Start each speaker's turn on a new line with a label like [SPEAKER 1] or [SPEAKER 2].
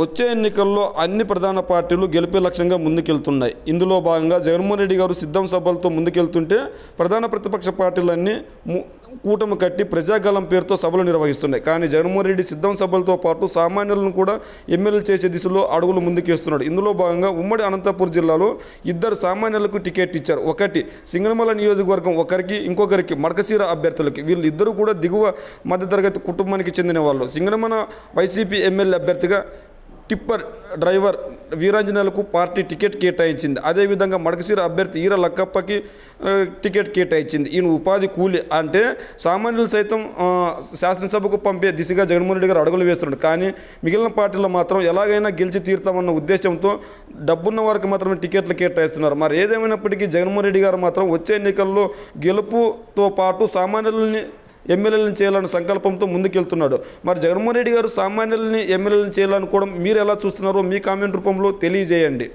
[SPEAKER 1] వచ్చే ఎన్నికల్లో అన్ని ప్రధాన పార్టీలు గెలిపే లక్ష్యంగా ముందుకెళ్తున్నాయి. ఇందులో భాగంగా జగన్మోహన్ రెడ్డి గారు సిద్ధం సభలతో ముందుకెళ్తుంటే ప్రధాన ప్రతిపక్ష పార్టీలన్నీ కూటమి కట్టి ప్రజాగలం పేరుతో సభలు నిర్వహిస్తున్నాయి. కానీ జగన్మోహన్ రెడ్డి సిద్ధం సభలతో పాటు సామాన్యులను కూడా ఎమ్మెల్యే చేసే దిశలో అడుగులు ముందుకేస్తున్నాడు. ఇందులో భాగంగా ఉమ్మడి అనంతపురం జిల్లాలో ఇద్దరు సామాన్యులకు టికెట్ ఇచ్చారు. ఒకటి సింగనమల నియోజకవర్గం ఒకరికి ఇంకొకరికి మడకసీర అభ్యర్థులకి. వీళ్ళు ఇద్దరు కూడా దిగువ మధ్యతరగతి కుటుంబానికి చెందిన వాళ్ళు. సింగనమల వైసీపీ ఎమ్మెల్యే అభ్యర్థిగా టిప్పర్ డ్రైవర్ వీరాంజనేయులకు పార్టీ టికెట్ కేటాయించింది. అదేవిధంగా మడకసీర అభ్యర్థి ఈర లక్కప్పకి టికెట్ కేటాయించింది. ఈయన ఉపాధి కూలి అంటే సామాన్యులు సైతం శాసనసభకు పంపే దిశగా జగన్మోహన్ రెడ్డి గారు అడుగులు వేస్తున్నాడు. కానీ మిగిలిన పార్టీలు మాత్రం ఎలాగైనా గెలిచి తీరుతామన్న ఉద్దేశంతో డబ్బున్న వారికి మాత్రమే టికెట్లు కేటాయిస్తున్నారు. మరి ఏదేమైనప్పటికీ జగన్మోహన్ రెడ్డి గారు మాత్రం వచ్చే ఎన్నికల్లో గెలుపుతో పాటు సామాన్యులని ఎమ్మెల్యేలను చేయాలన్న సంకల్పంతో ముందుకెళ్తున్నాడు. మరి జగన్మోహన్ రెడ్డి గారు సామాన్యుల్ని ఎమ్మెల్యేలను కూడా మీరు ఎలా చూస్తున్నారో మీ కామెంట్ రూపంలో తెలియజేయండి.